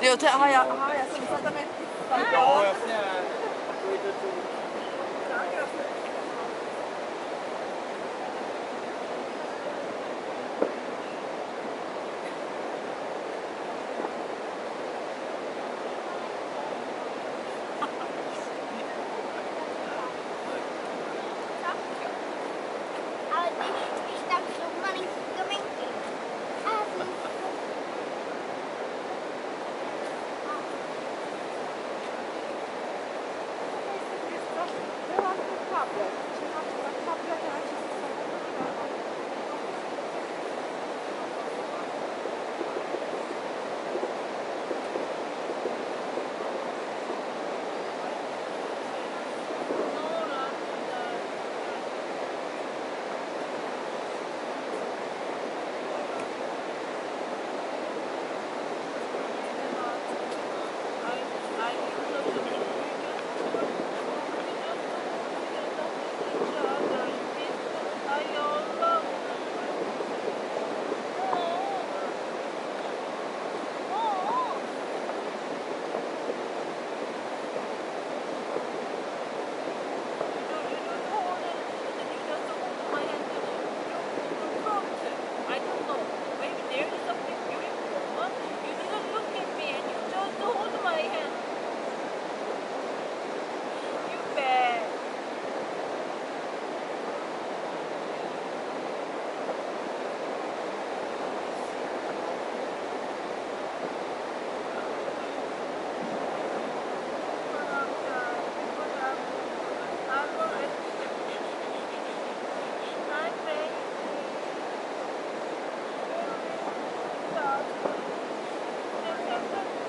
Jo, to je, aha, já, aha, já jsem myslela, tam je... Jo, jasně. Southwest. 좋아요. やった!